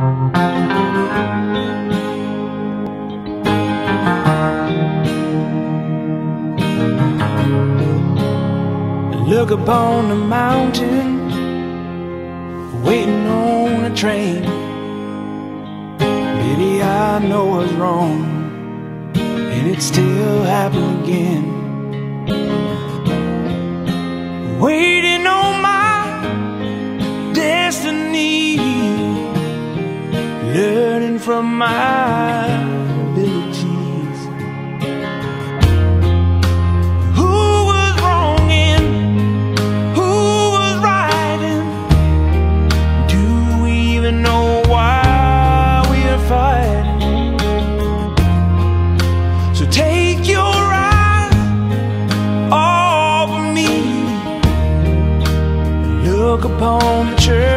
Look upon the mountain, waiting on a train. Maybe I know what's wrong, and it still happen again. Waiting on my destiny, from my abilities. Who was wrong and who was right? Do we even know why we are fighting? So take your eyes off of me. Look upon the churning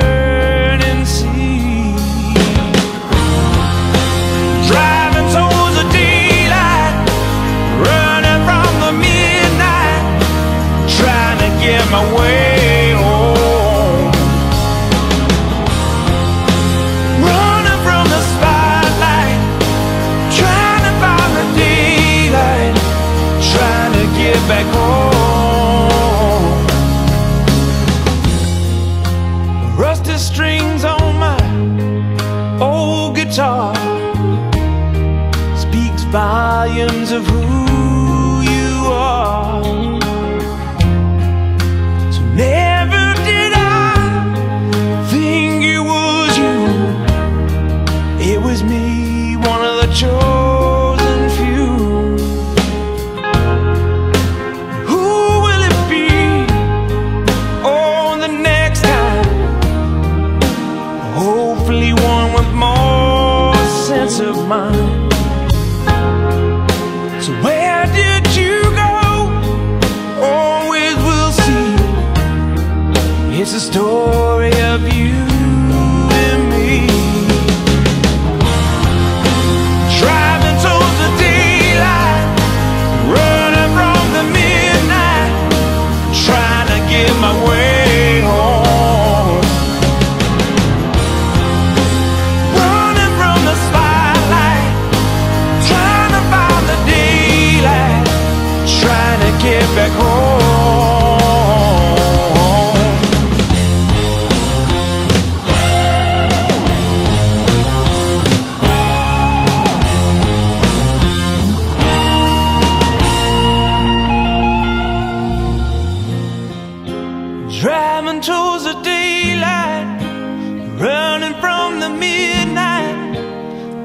speaks volumes of who It's a story of you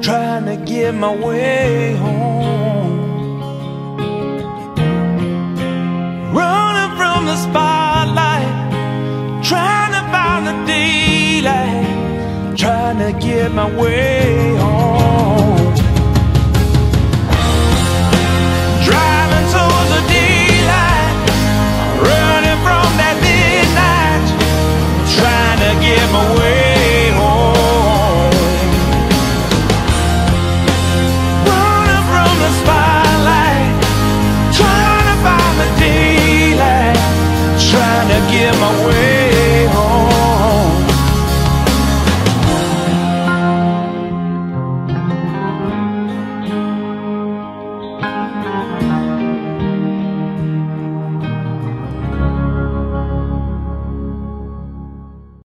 trying to get my way home. Running from the spotlight, trying to find the daylight, trying to get my way home.